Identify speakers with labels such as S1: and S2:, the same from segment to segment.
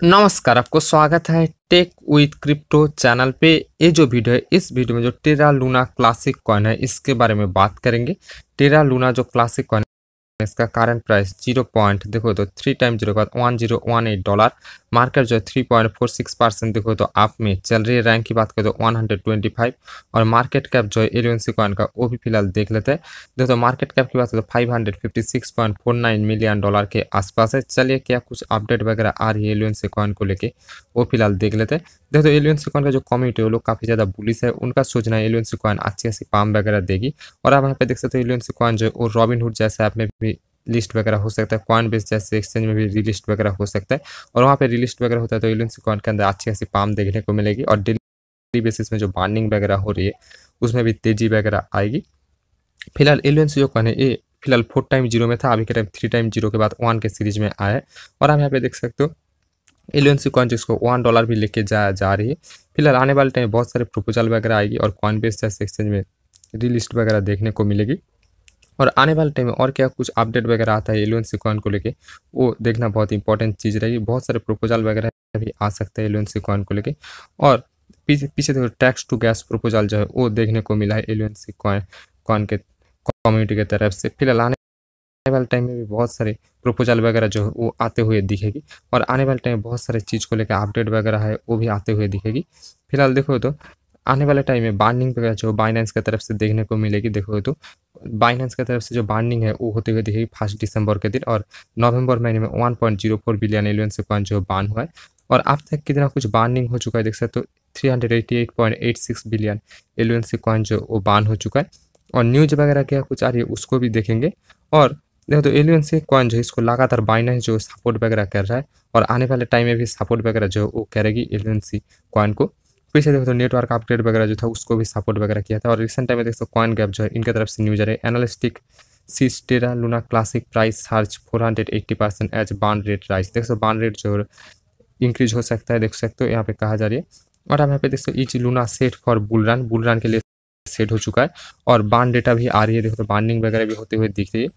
S1: नमस्कार, आपको स्वागत है टेक विथ क्रिप्टो चैनल पे। ये जो वीडियो है, इस वीडियो में जो टेरा लूना क्लासिक कॉइन है, इसके बारे में बात करेंगे। टेरा लूना जो क्लासिक कॉइन इसका करंट प्राइस ज़ीरो पॉइंट देखो तो थ्री टाइम ज़ीरो का one zero one eight dollar market जो है three point four six percent देखो तो आप में चल रही है। रैंक की बात करें तो वन हंड्रेड ट्वेंटी फाइव और मार्केट कैप जो है एलेवन कॉइन का वो भी फ़िलहाल देख लेते हैं। देखो तो मार्केट कैप की बात करें तो five hundred fifty six point four nine million dollar के आसपास है। चलिए क्या कुछ अपडेट वगैरह आ रही है एलेवन कॉइन को लेके, वो फ़िलहाल देख लेते हैं। देखो तो एलेवन कॉइन का जो कम्युनिटी है वो लोग काफ़ी ज़्यादा बुलिस है, उनका सोचना है एलेवन कॉइन अच्छी अच्छी पाम वगैरह देगी। और आप यहाँ पे देख सकते हो एलेवन कॉइन जो वो रॉबिन हुड जैसे में भी लिस्ट वगैरह हो सकता है कॉइन बेस जैसे एक्सचेंज में भी रिलिस्ट वगैरह हो सकता है। और वहाँ पे रिलिस्ट वगैरह होता है तो इलेवन कॉइन के अंदर अच्छी खासी पाम देखने को मिलेगी और डेली बेसिस में जो बार्निंग वगैरह हो रही है, उसमें भी तेज़ी वगैरह आएगी। फ़िलहाल एलेवन जो कॉइन है, ये फ़िलहाल फोर टाइम ज़ीरो में था, अभी के टाइम थ्री टाइम ज़ीरो के बाद वन के सीरीज़ में आया और आप यहाँ पे देख सकते हो एलेवन सी कॉइन जिसको वन डॉलर भी लेके जा जा रही है, फ़िलहाल आने वाले टाइम बहुत सारे प्रपोजल वगैरह आएगी और कॉइन बेस जैसे एक्सचेंज में रिलिस्ट वगैरह देखने को मिलेगी। और आने वाले टाइम में और क्या कुछ अपडेट वगैरह आता है एलोन सिक्वान को लेके? वो देखना बहुत इंपॉर्टेंट चीज़ रहेगी। बहुत सारे प्रपोजल वगैरह भी आ सकते हैं एलोन सिक्वान को लेके। और पीछे पीछे देखो टैक्स टू गैस प्रपोजल जो है, वो देखने को मिला है एलोन सिक्वान कॉन के कम्युनिटी की तरफ़ से। फ़िलहाल आने वाले टाइम में भी बहुत सारे प्रपोजल वगैरह जो है, वो आते हुए दिखेगी। और आने वाले टाइम में बहुत सारे चीज़ को लेकर अपडेट वगैरह है, वो भी आते हुए दिखेगी। फ़िलहाल देखो तो आने वाले टाइम में बार्निंग वगैरह जो बाइनेंस की तरफ़ से देखने को मिलेगी। देखो तो बाइनेंस की तरफ़ से जो बार्निंग है, वो होते हुए दिखेगी फ़र्स्ट दिसंबर के दिन और नवंबर महीने में one point zero four billion alien से कॉइन जो बान हुआ है। और अब तक कितना कुछ बार्निंग हो चुका है, देख सकते हो three hundred eighty eight point eight six billion alien से कॉइन जो वो बान हो चुका है। और न्यूज़ वगैरह क्या कुछ आ रही है, उसको भी देखेंगे। और देखो तो एलियन से कॉइन जो है, इसको लगातार बाइनेंस जो सपोर्ट वगैरह कर रहा है और आने वाले टाइम में भी सपोर्ट वगैरह जो वो करेगी एलियन सी कॉइन को। पीछे देखो तो नेटवर्क अपडेट वगैरह जो था, उसको भी सपोर्ट वगैरह किया था। और रिसेंट टाइम में देखो कॉइन गैप जो है, इनकी तरफ़ से न्यूज़ आ रही है। Analysts sees Terra Luna classic price surge four hundred eighty percent as burn rate rise देखो बान रेट जो इंक्रीज हो सकता है, देख सकते हो, यहाँ पे कहा जा रही है। और आप यहाँ पे देख सकते each Luna set for bull run bull run के लिए सेट हो चुका है। और बान डेटा भी आ रही है, देखो तो बार्निंग वगैरह भी होते हुए दिख रही है।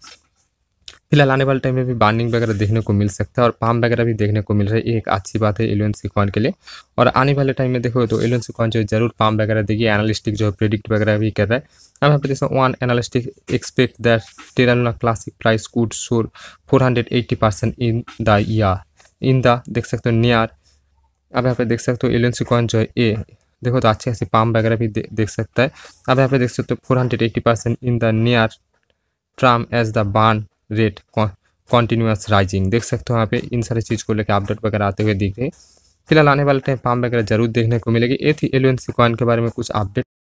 S1: फ़िलहाल आने वाले टाइम में भी बार्निंग वगैरह देखने को मिल सकता है और पाम वगैरह भी देखने को मिल रहा है, ये एक अच्छी बात है एलियन सिक्वान के लिए। और आने वाले टाइम में देखो तो एलियन सिक्वान जो ज़रूर पाम वगैरह देगी एनालिस्टिक जो प्रिडिक्ट वगैरह भी कर रहा है। अब यहाँ पे देखो one analyst expect that Terra Luna classic price could soar four hundred eighty percent in the year in the देख सकते हो नियर अब यहाँ पे देख सकते हो एलियन सिक्वान जो है ए देखो तो अच्छी अच्छी पाम वगैरह भी देख सकता है। अब यहाँ पे देख सकते हो four hundred eighty percent in the near term as the burn rate continues rising देख सकते हो यहाँ पे इन सारी चीज़ को लेकर अपडेट वगैरह आते हुए दिख रहे फ़िलहाल आने वाले टाइम पाम वगैरह ज़रूर देखने को मिलेगी, ये थी एलियन कॉइन के बारे में कुछ अपडेट